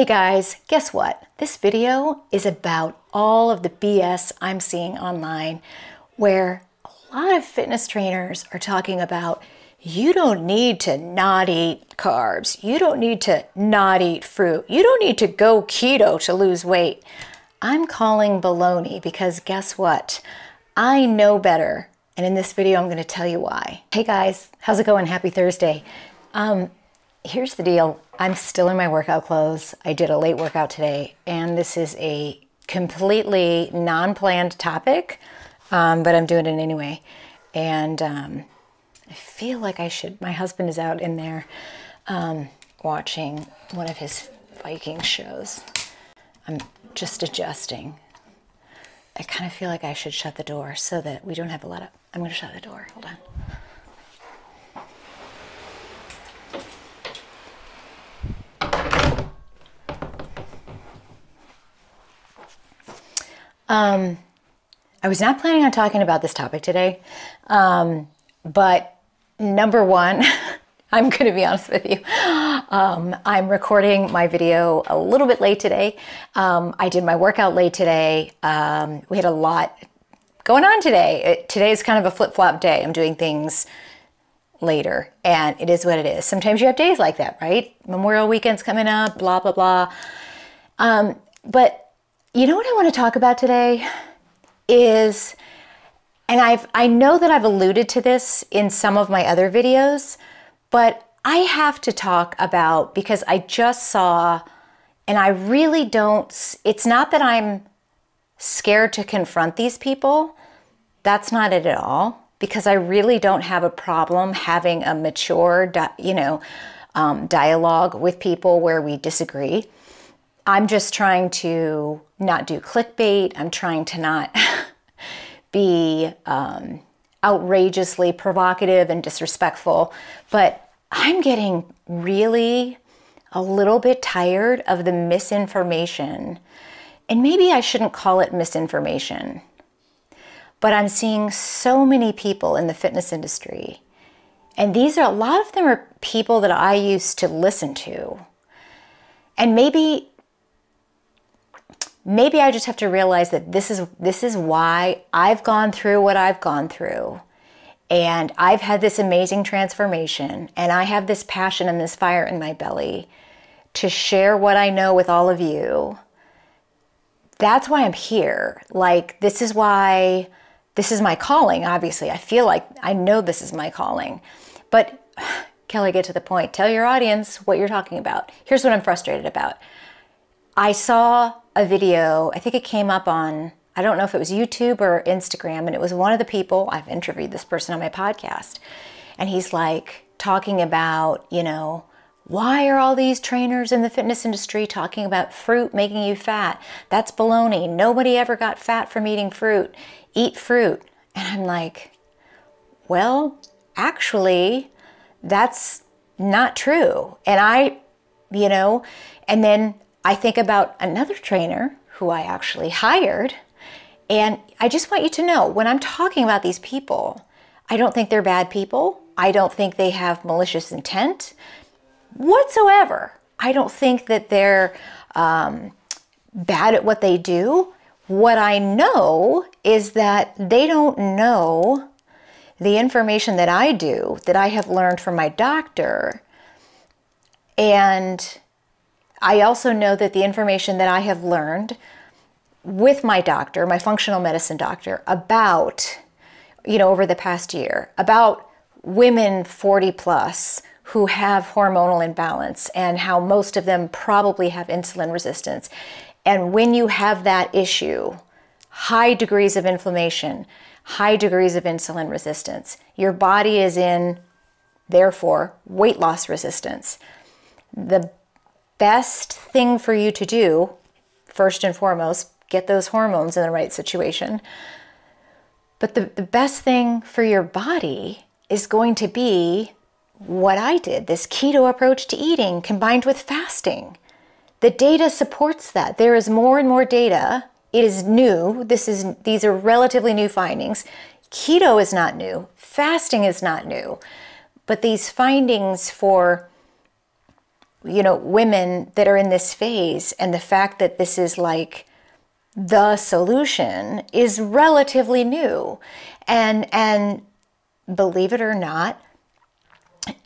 Hey guys, guess what? This video is about all of the BS I'm seeing online where a lot of fitness trainers are talking about you don't need to not eat carbs. You don't need to not eat fruit. You don't need to go keto to lose weight. I'm calling baloney because guess what? I know better. And in this video, I'm going to tell you why. Hey guys, how's it going? Happy Thursday. Um, here's the deal. I'm still in my workout clothes. I did a late workout today, and this is a completely non-planned topic, um, but I'm doing it anyway. And um, I feel like I should. My husband is out in there um, watching one of his Viking shows. I'm just adjusting. I kind of feel like I should shut the door so that we don't have a lot of. I'm going to shut the door. Hold on. Um, I was not planning on talking about this topic today, um, but number one, I'm going to be honest with you. Um, I'm recording my video a little bit late today. Um, I did my workout late today. Um, we had a lot going on today. It, today is kind of a flip flop day. I'm doing things later, and it is what it is. Sometimes you have days like that, right? Memorial weekend's coming up, blah, blah, blah. Um, but you know what I want to talk about today is, and I've I know that I've alluded to this in some of my other videos, but I have to talk about because I just saw, and I really don't. It's not that I'm scared to confront these people. That's not it at all. Because I really don't have a problem having a mature, you know, um, dialogue with people where we disagree. I'm just trying to not do clickbait. I'm trying to not be um, outrageously provocative and disrespectful. But I'm getting really a little bit tired of the misinformation. And maybe I shouldn't call it misinformation. But I'm seeing so many people in the fitness industry. And these are a lot of them are people that I used to listen to. And maybe maybe I just have to realize that this is this is why I've gone through what I've gone through. And I've had this amazing transformation and I have this passion and this fire in my belly to share what I know with all of you. That's why I'm here. Like this is why this is my calling, obviously. I feel like I know this is my calling. But Kelly, get to the point. Tell your audience what you're talking about. Here's what I'm frustrated about. I saw a video, I think it came up on, I don't know if it was YouTube or Instagram, and it was one of the people, I've interviewed this person on my podcast, and he's like talking about, you know, why are all these trainers in the fitness industry talking about fruit making you fat? That's baloney. Nobody ever got fat from eating fruit. Eat fruit. And I'm like, well, actually, that's not true. And I, you know, and then I think about another trainer who I actually hired. And I just want you to know when I'm talking about these people, I don't think they're bad people. I don't think they have malicious intent whatsoever. I don't think that they're um, bad at what they do. What I know is that they don't know the information that I do, that I have learned from my doctor. And I also know that the information that I have learned with my doctor, my functional medicine doctor, about, you know, over the past year, about women 40 plus who have hormonal imbalance and how most of them probably have insulin resistance. And when you have that issue, high degrees of inflammation, high degrees of insulin resistance, your body is in, therefore, weight loss resistance. The best thing for you to do, first and foremost, get those hormones in the right situation. But the, the best thing for your body is going to be what I did this keto approach to eating combined with fasting. The data supports that. There is more and more data. It is new. This is these are relatively new findings. Keto is not new. Fasting is not new. But these findings for you know, women that are in this phase and the fact that this is like the solution is relatively new. And and believe it or not,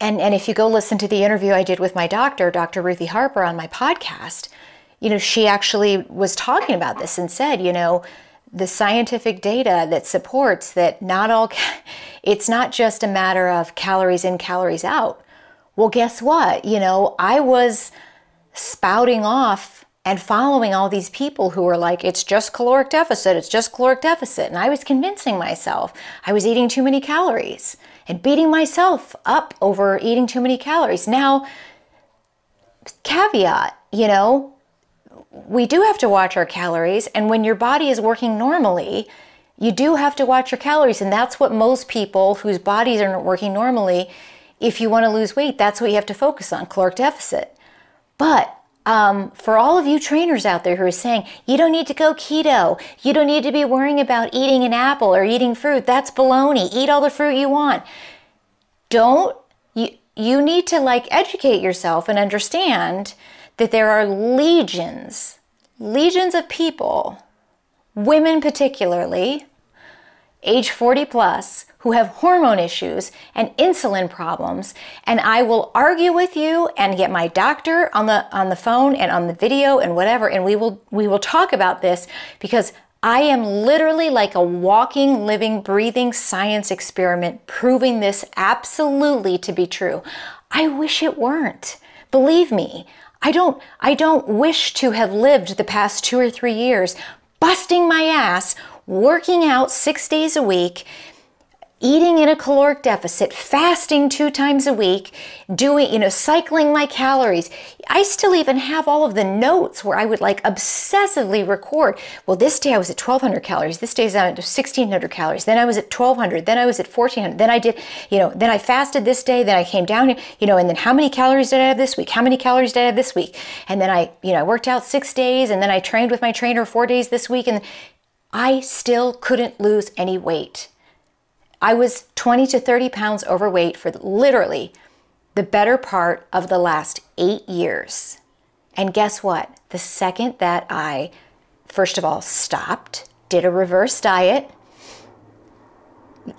and and if you go listen to the interview I did with my doctor, Dr. Ruthie Harper on my podcast, you know, she actually was talking about this and said, you know, the scientific data that supports that not all it's not just a matter of calories in, calories out. Well, guess what? You know, I was spouting off and following all these people who were like, it's just caloric deficit, it's just caloric deficit. And I was convincing myself I was eating too many calories and beating myself up over eating too many calories. Now, caveat, you know, we do have to watch our calories. And when your body is working normally, you do have to watch your calories. And that's what most people whose bodies aren't working normally, if you want to lose weight, that's what you have to focus on caloric deficit. But um, for all of you trainers out there who are saying, you don't need to go keto, you don't need to be worrying about eating an apple or eating fruit, that's baloney. Eat all the fruit you want. Don't, you, you need to like educate yourself and understand that there are legions, legions of people, women particularly, age 40 plus, who have hormone issues and insulin problems and I will argue with you and get my doctor on the on the phone and on the video and whatever and we will we will talk about this because I am literally like a walking, living, breathing science experiment proving this absolutely to be true. I wish it weren't. Believe me, I don't I don't wish to have lived the past 2 or 3 years busting my ass, working out 6 days a week, eating in a caloric deficit, fasting two times a week, doing, you know, cycling my calories. I still even have all of the notes where I would like obsessively record. Well, this day I was at 1200 calories. This day I was at 1600 calories. Then I was at 1200. Then I was at 1400. Then I did, you know, then I fasted this day. Then I came down, you know, and then how many calories did I have this week? How many calories did I have this week? And then I, you know, I worked out six days and then I trained with my trainer four days this week. And I still couldn't lose any weight. I was 20 to 30 pounds overweight for literally the better part of the last eight years. And guess what? The second that I, first of all, stopped, did a reverse diet,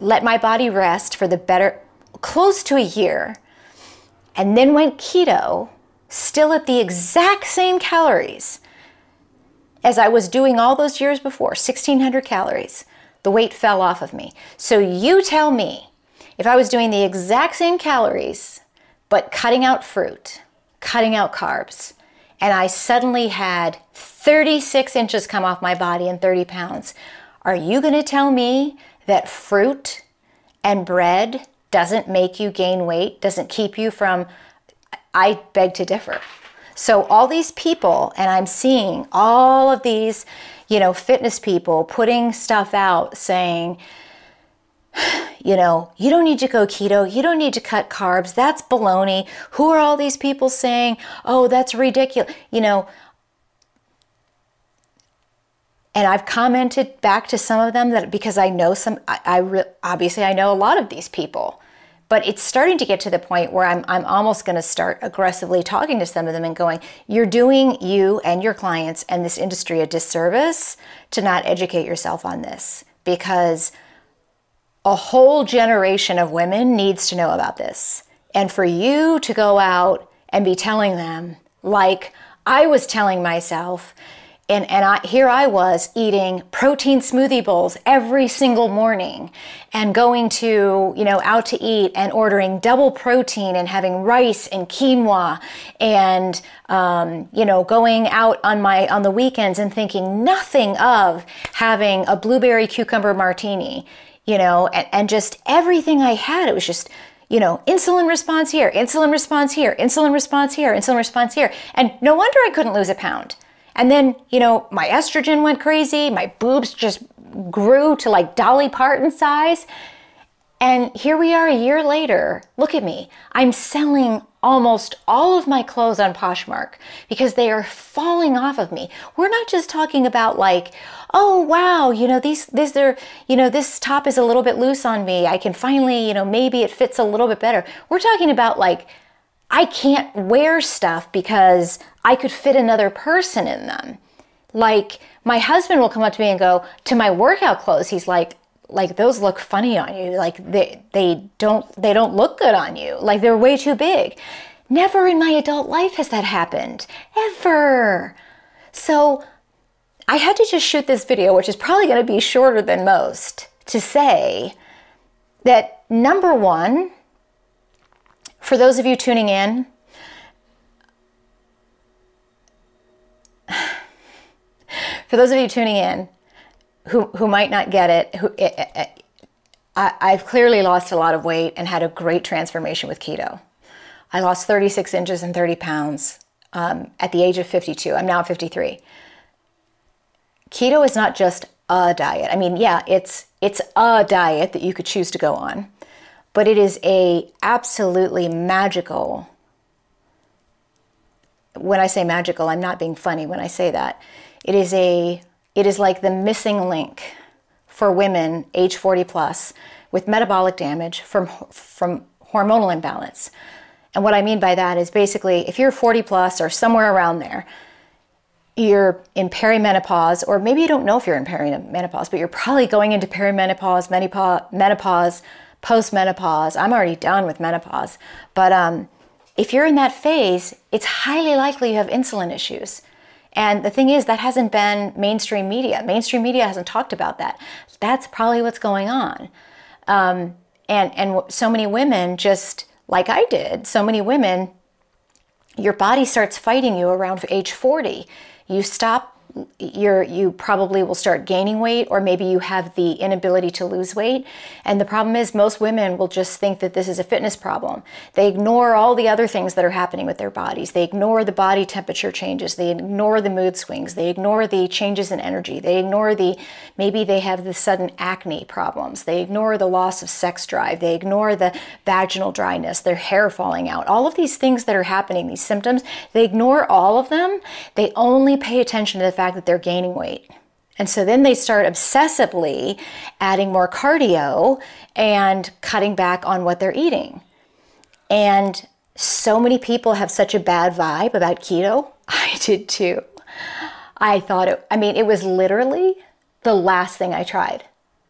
let my body rest for the better, close to a year, and then went keto, still at the exact same calories as I was doing all those years before 1600 calories the weight fell off of me. So you tell me if I was doing the exact same calories, but cutting out fruit, cutting out carbs, and I suddenly had 36 inches come off my body and 30 pounds, are you going to tell me that fruit and bread doesn't make you gain weight, doesn't keep you from? I beg to differ. So, all these people, and I'm seeing all of these you know, fitness people putting stuff out saying, you know, you don't need to go keto, you don't need to cut carbs, that's baloney. Who are all these people saying, oh, that's ridiculous? You know, and I've commented back to some of them that because I know some, I, I re, obviously I know a lot of these people. But it's starting to get to the point where I'm, I'm almost going to start aggressively talking to some of them and going, You're doing you and your clients and this industry a disservice to not educate yourself on this because a whole generation of women needs to know about this. And for you to go out and be telling them, like I was telling myself, and, and I, here I was eating protein smoothie bowls every single morning and going to, you know, out to eat and ordering double protein and having rice and quinoa and, um, you know, going out on my, on the weekends and thinking nothing of having a blueberry cucumber martini, you know, and, and just everything I had, it was just, you know, insulin response here, insulin response here, insulin response here, insulin response here. And no wonder I couldn't lose a pound and then, you know, my estrogen went crazy, my boobs just grew to like Dolly Parton size. And here we are a year later. Look at me. I'm selling almost all of my clothes on Poshmark because they are falling off of me. We're not just talking about like, oh wow, you know, these this are, you know, this top is a little bit loose on me. I can finally, you know, maybe it fits a little bit better. We're talking about like I can't wear stuff because I could fit another person in them. Like my husband will come up to me and go, to my workout clothes, he's like, like those look funny on you. Like they they don't they don't look good on you. Like they're way too big. Never in my adult life has that happened. Ever. So I had to just shoot this video, which is probably going to be shorter than most, to say that number one, for those of you tuning in, for those of you tuning in who, who might not get it, who, it, it, it, I, I've clearly lost a lot of weight and had a great transformation with keto. I lost 36 inches and 30 pounds um, at the age of 52. I'm now 53. Keto is not just a diet. I mean, yeah, it's it's a diet that you could choose to go on, but it is a absolutely magical. When I say magical, I'm not being funny when I say that. It is a it is like the missing link for women age 40 plus with metabolic damage from from hormonal imbalance. And what I mean by that is basically if you're 40 plus or somewhere around there, you're in perimenopause, or maybe you don't know if you're in perimenopause, but you're probably going into perimenopause, menopause, menopause, postmenopause. I'm already done with menopause. But um, if you're in that phase, it's highly likely you have insulin issues. And the thing is, that hasn't been mainstream media. Mainstream media hasn't talked about that. That's probably what's going on. Um, and and so many women just like I did, so many women, your body starts fighting you around age 40. You stop you're you probably will start gaining weight or maybe you have the inability to lose weight. And the problem is most women will just think that this is a fitness problem. They ignore all the other things that are happening with their bodies. They ignore the body temperature changes. They ignore the mood swings. They ignore the changes in energy. They ignore the maybe they have the sudden acne problems. They ignore the loss of sex drive. They ignore the vaginal dryness their hair falling out. All of these things that are happening these symptoms they ignore all of them. They only pay attention to the fact fact that they're gaining weight. And so then they start obsessively adding more cardio and cutting back on what they're eating. And so many people have such a bad vibe about keto. I did too. I thought it, I mean, it was literally the last thing I tried.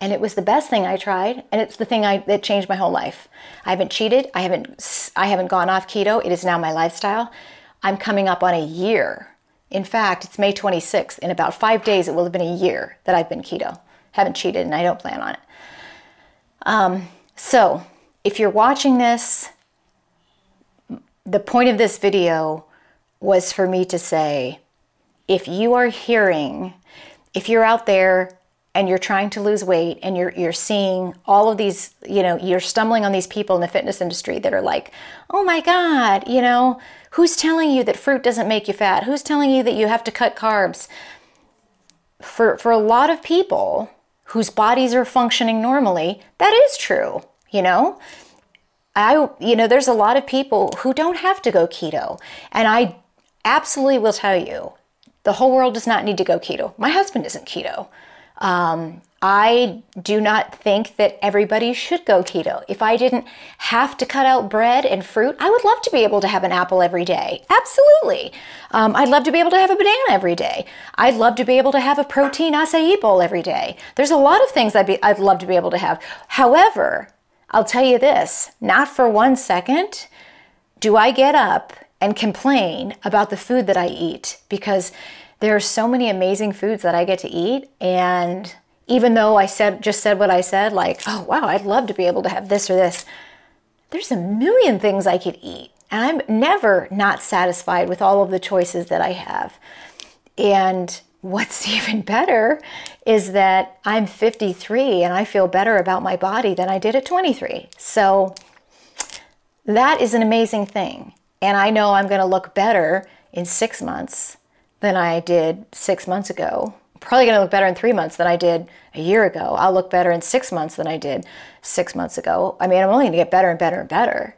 And it was the best thing I tried, and it's the thing I, that changed my whole life. I haven't cheated. I haven't, I haven't gone off keto. It is now my lifestyle. I'm coming up on a year in fact, it's May 26th. In about five days, it will have been a year that I've been keto. Haven't cheated and I don't plan on it. Um, so, if you're watching this, the point of this video was for me to say if you are hearing, if you're out there and you're trying to lose weight and you're you're seeing all of these, you know, you're stumbling on these people in the fitness industry that are like, "Oh my god, you know, Who's telling you that fruit doesn't make you fat? Who's telling you that you have to cut carbs? For, for a lot of people whose bodies are functioning normally, that is true, you know? I, you know, there's a lot of people who don't have to go keto. And I absolutely will tell you, the whole world does not need to go keto. My husband isn't keto. Um, I do not think that everybody should go keto. If I didn't have to cut out bread and fruit, I would love to be able to have an apple every day. Absolutely. Um, I'd love to be able to have a banana every day. I'd love to be able to have a protein acai bowl every day. There's a lot of things I'd, be, I'd love to be able to have. However, I'll tell you this not for one second do I get up and complain about the food that I eat because there are so many amazing foods that I get to eat and even though I said just said what I said, like, oh wow, I'd love to be able to have this or this. There's a million things I could eat. And I'm never not satisfied with all of the choices that I have. And what's even better is that I'm 53 and I feel better about my body than I did at 23. So that is an amazing thing. And I know I'm going to look better in six months than I did six months ago probably going to look better in three months than I did a year ago. I'll look better in six months than I did six months ago. I mean, I'm only going to get better and better and better.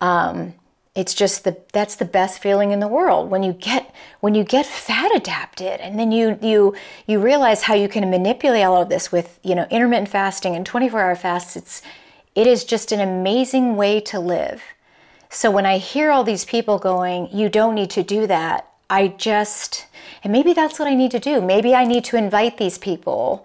Um, it's just the that's the best feeling in the world when you get when you get fat adapted and then you you you realize how you can manipulate all of this with you know intermittent fasting and 24 hour fasts it's it is just an amazing way to live So when I hear all these people going, you don't need to do that, I just, and maybe that's what I need to do. Maybe I need to invite these people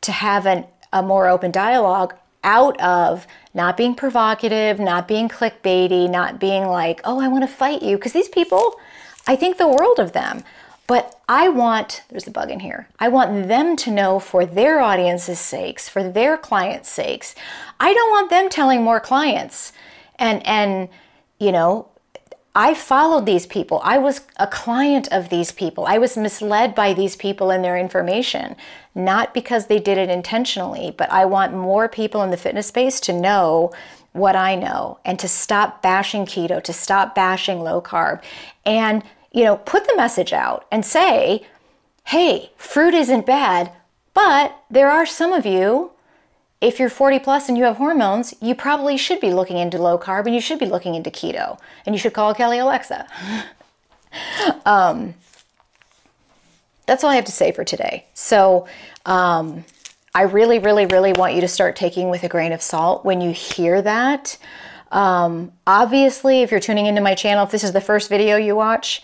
to have an, a more open dialogue out of not being provocative, not being clickbaity, not being like, oh, I want to fight you. Because these people, I think the world of them. But I want, there's a bug in here, I want them to know for their audience's sakes, for their clients' sakes. I don't want them telling more clients. And, and, you know, I followed these people. I was a client of these people. I was misled by these people and their information, not because they did it intentionally, but I want more people in the fitness space to know what I know and to stop bashing keto, to stop bashing low carb, and you know, put the message out and say, "Hey, fruit isn't bad, but there are some of you if you're 40 plus and you have hormones, you probably should be looking into low carb and you should be looking into keto and you should call Kelly Olexa. um, that's all I have to say for today. So, um, I really, really, really want you to start taking with a grain of salt when you hear that. Um, obviously, if you're tuning into my channel, if this is the first video you watch,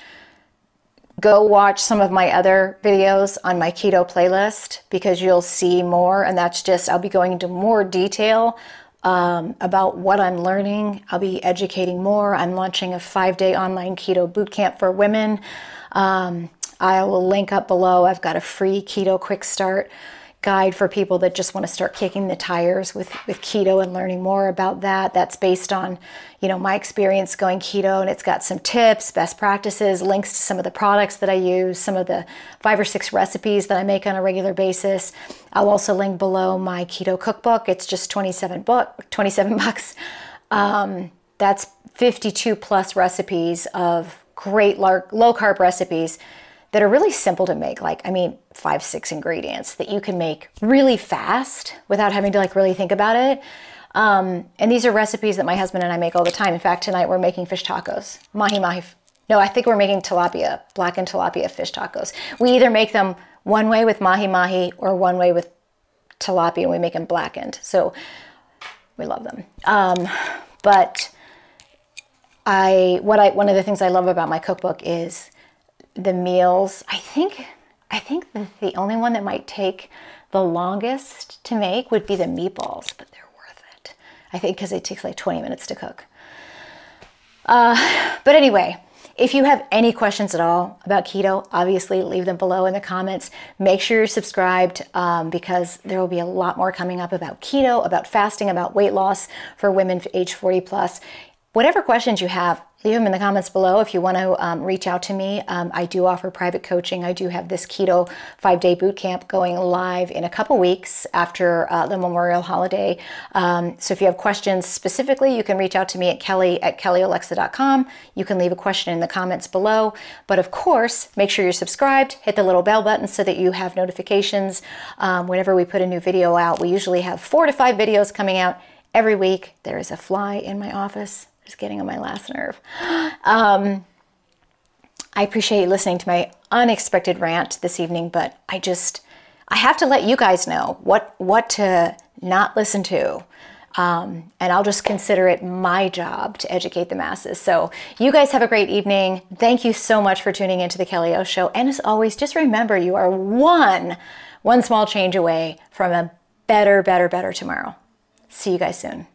go watch some of my other videos on my keto playlist because you'll see more. And that's just i'll be going into more detail um, about what i'm learning. I'll be educating more. I'm launching a five day online keto boot camp for women. Um, i will link up below. I've got a free keto quick start guide for people that just want to start kicking the tires with, with keto and learning more about that. That's based on, you know, my experience going keto and it's got some tips, best practices, links to some of the products that I use, some of the five or six recipes that I make on a regular basis. I'll also link below my keto cookbook. It's just 27 book, 27 bucks. Um, that's 52 plus recipes of great low carb recipes that are really simple to make. Like, I mean, five, six ingredients that you can make really fast without having to like really think about it. Um, and these are recipes that my husband and I make all the time. In fact, tonight we're making fish tacos, mahi mahi. No, I think we're making tilapia, blackened tilapia fish tacos. We either make them one way with mahi mahi or one way with tilapia, and we make them blackened. So we love them. Um, but I, what I, one of the things I love about my cookbook is the meals, I think I think the, the only one that might take the longest to make would be the meatballs, but they're worth it. I think because it takes like 20 minutes to cook. Uh, but anyway, if you have any questions at all about keto, obviously leave them below in the comments. Make sure you're subscribed um, because there will be a lot more coming up about keto, about fasting, about weight loss for women age 40 plus. Whatever questions you have, leave them in the comments below if you want to um, reach out to me. Um, I do offer private coaching. I do have this keto five day boot camp going live in a couple weeks after uh, the Memorial holiday. Um, so if you have questions specifically, you can reach out to me at kelly at kellyolexa.com. You can leave a question in the comments below. But of course, make sure you're subscribed, hit the little bell button so that you have notifications um, whenever we put a new video out. We usually have four to five videos coming out every week. There is a fly in my office just getting on my last nerve. Um, I appreciate you listening to my unexpected rant this evening, but I just I have to let you guys know what what to not listen to. Um, and I'll just consider it my job to educate the masses. So, you guys have a great evening. Thank you so much for tuning into the Kelly O Show. And as always, just remember you are one, one small change away from a better, better, better tomorrow. See you guys soon.